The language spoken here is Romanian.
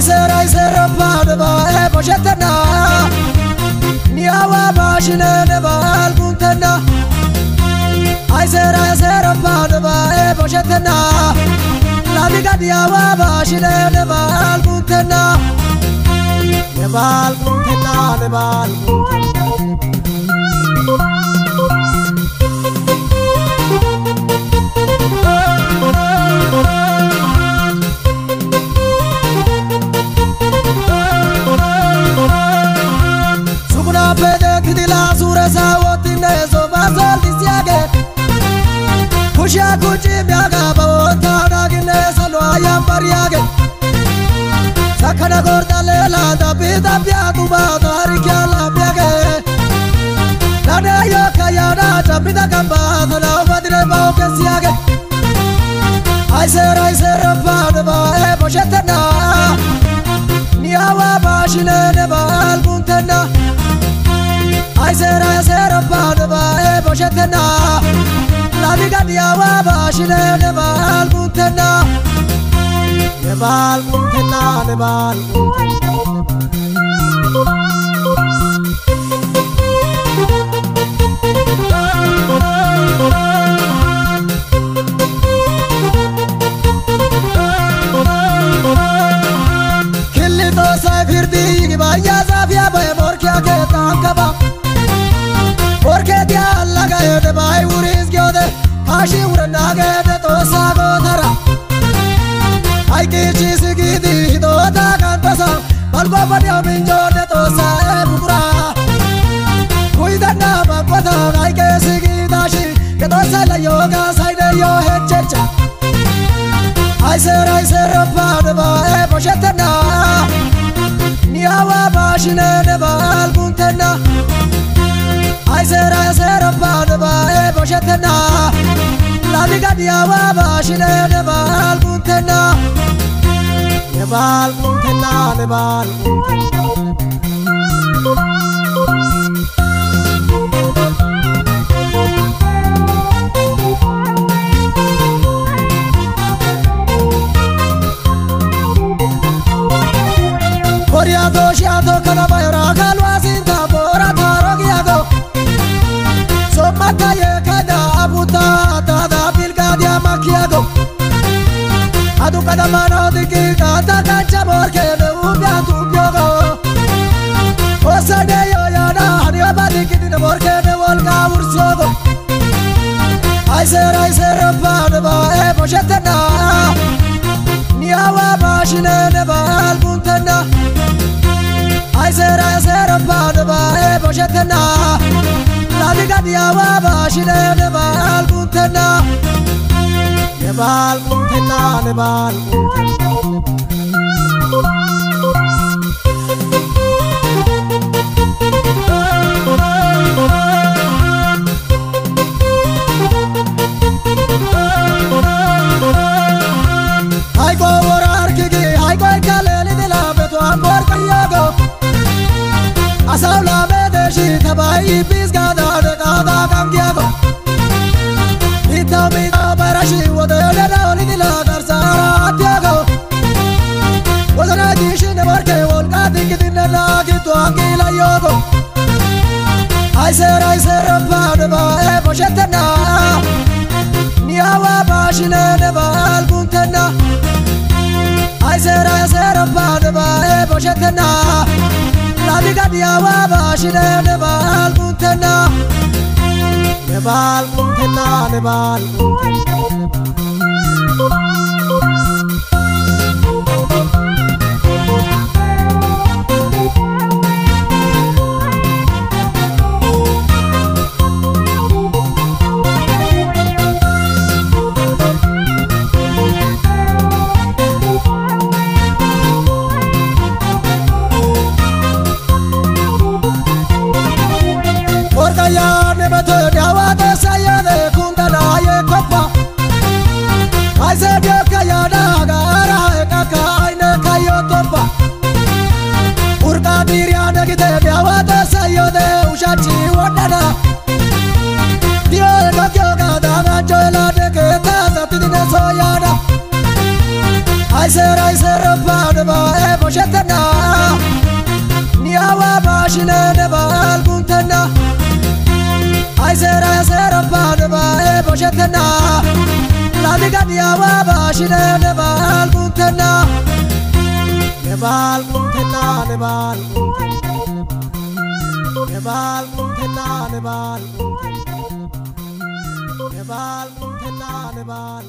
Aizer, aizer, ba, de ba, e Niawa, ba, jine, de ba, el guntena Aizer, aizer, ba, de ba, e bojetena La viga, niawa, ba, jine, de ba, el guntena De ba, el guntena, de ba, el guntena kuchi miaga bawota nagine salo ayam bariage Sakana gorda lela dabi dabi akuba dari kyala miage Nane yo kayana dabi da gamba thana ubadire bao ke siage. Aiser aiser bad ba e boshetena Niyawa bashine ne bal لابي قد يا بابا شنو نبال كنتنا نبال كنتنا نبال كنتنا kaashii wurannaa gaabe toosaa gootara hayiqichi sigiiti hidhoota kan tasa balbaa badyaa minjoodde toosaa eebukura kuyitannaa makkota hayikee sigiitaashi gedoosa layyoo gaasayne yoo hechecha hayiseera hayiseera baadhaba eeboshettennaa niyaawa baashinee ne baalkuntenna. ketena la diga dia wa ba shile ne bal kuntena ne Adu kada mano diki kata kancha morke ne ubya tu byogo Osade yo yana hani abadi kidi ne morke ne volga ursogo Aiser aiser baneba e boshetena Niyawa bashine ne bal guntena Aysera aysera baneba e boshetena Labiga diyawa bashine ne bal guntena Ne bal guntena ne bal Haiko worar kigi haiko kaleli dila ለባል ቁንተና ለባል Asabla me deshi tabai bis gada de gada kangiago sera sera banba e boshetna labi gadia wa bashine ne bal kuntena ne bal kuntena ne bal kuntena sayode ushachi wadada Diol kakyo kada ganchola deke tasa tidine soyada Aiser aiser padba evo shetana Niawa bashine neva alguntana Aiser aiser padba evo shetana Ladiga niawa bashine neva alguntana Neva alguntana neva alguntana Nebal, Tena, Nebal, Nebal, Tena, Nebal,